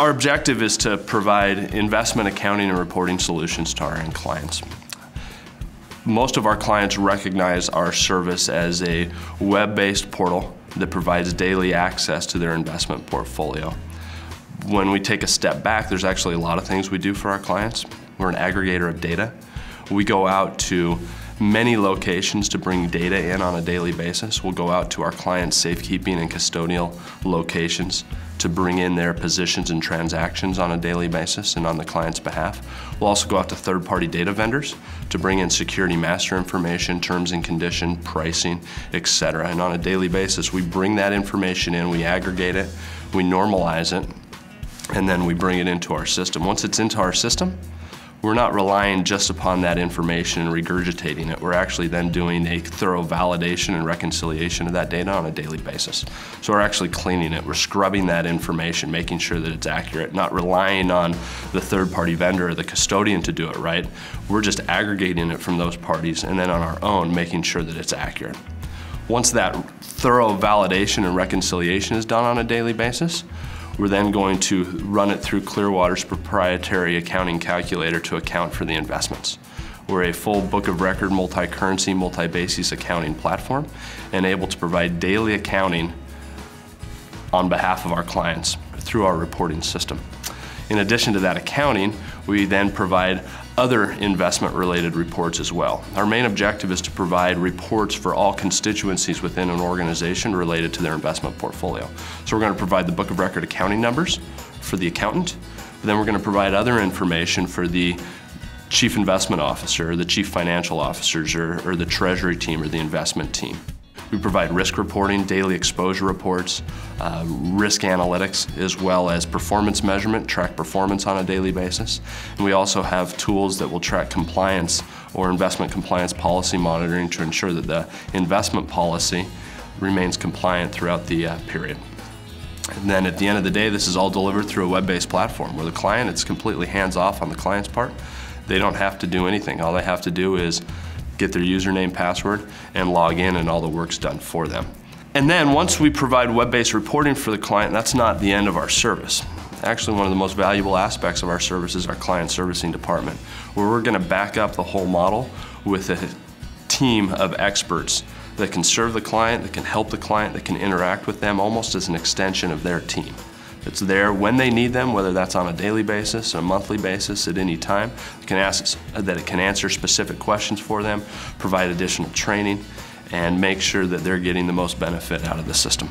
Our objective is to provide investment accounting and reporting solutions to our end clients. Most of our clients recognize our service as a web-based portal that provides daily access to their investment portfolio. When we take a step back, there's actually a lot of things we do for our clients. We're an aggregator of data. We go out to many locations to bring data in on a daily basis. We'll go out to our clients' safekeeping and custodial locations to bring in their positions and transactions on a daily basis and on the client's behalf. We'll also go out to third-party data vendors to bring in security master information, terms and condition, pricing, etc. And on a daily basis, we bring that information in, we aggregate it, we normalize it, and then we bring it into our system. Once it's into our system, we're not relying just upon that information and regurgitating it. We're actually then doing a thorough validation and reconciliation of that data on a daily basis. So we're actually cleaning it. We're scrubbing that information, making sure that it's accurate, not relying on the third-party vendor or the custodian to do it right. We're just aggregating it from those parties and then on our own making sure that it's accurate. Once that thorough validation and reconciliation is done on a daily basis, we're then going to run it through Clearwater's proprietary accounting calculator to account for the investments. We're a full book of record multi-currency, multi-basis accounting platform and able to provide daily accounting on behalf of our clients through our reporting system. In addition to that accounting, we then provide other investment related reports as well. Our main objective is to provide reports for all constituencies within an organization related to their investment portfolio. So we're going to provide the book of record accounting numbers for the accountant, but then we're going to provide other information for the chief investment officer, or the chief financial officers, or, or the treasury team, or the investment team. We provide risk reporting, daily exposure reports, uh, risk analytics, as well as performance measurement, track performance on a daily basis. And we also have tools that will track compliance or investment compliance policy monitoring to ensure that the investment policy remains compliant throughout the uh, period. And then at the end of the day, this is all delivered through a web-based platform where the client, it's completely hands-off on the client's part. They don't have to do anything. All they have to do is get their username, password, and log in and all the work's done for them. And then once we provide web-based reporting for the client, that's not the end of our service. Actually, one of the most valuable aspects of our service is our client servicing department, where we're gonna back up the whole model with a team of experts that can serve the client, that can help the client, that can interact with them almost as an extension of their team. It's there when they need them, whether that's on a daily basis, a monthly basis, at any time. It can ask, uh, that it can answer specific questions for them, provide additional training, and make sure that they're getting the most benefit out of the system.